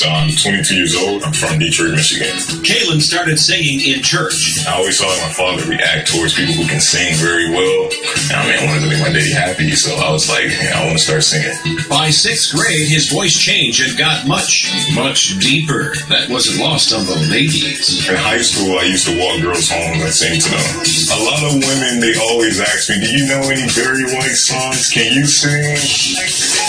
So I'm um, 22 years old. I'm from Detroit, Michigan. Calen started singing in church. I always saw my father react towards people who can sing very well. And I mean, I wanted to make my daddy happy, so I was like, yeah, I want to start singing. By sixth grade, his voice changed and got much, much deeper. That wasn't lost on the ladies. In high school, I used to walk girls home and sing to them. A lot of women, they always ask me, do you know any Barry White songs? Can you sing?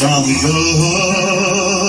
Found love.